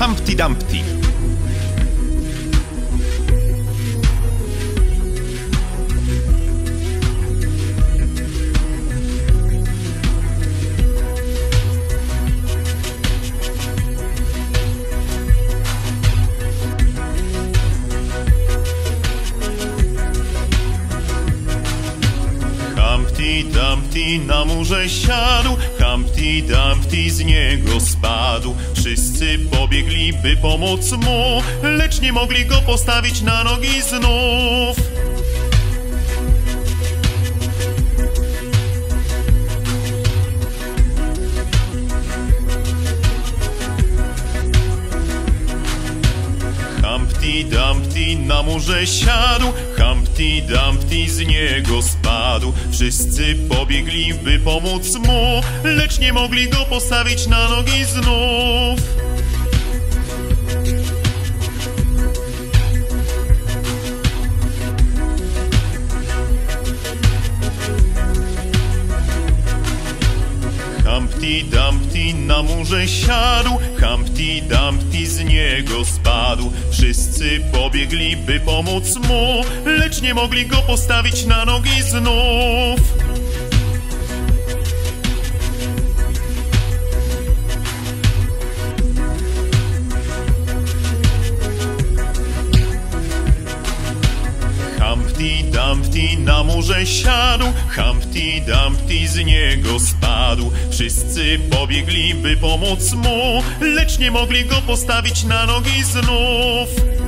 Humpty Dumpty. Humpty Dumpty na murze siadł, Humpty Dumpty z niego spadł. Wszyscy pobiegli, by pomóc mu, lecz nie mogli go postawić na nogi znów. Humpty Dumpty na murze siadł, Humpty Dumpty z niego spadł. Wszyscy pobiegli, by pomóc mu, lecz nie mogli go postawić na nogi znów. Humpty Dumpty na murze siadł, Humpty Dumpty z niego spadł. Wszyscy pobiegli, by pomóc mu, lecz nie mogli go postawić na nogi znów. Humpty Dumpty na murze siadł, Humpty Dumpty z niego spadł. Wszyscy pobiegli, by pomóc mu, lecz nie mogli go postawić na nogi znów.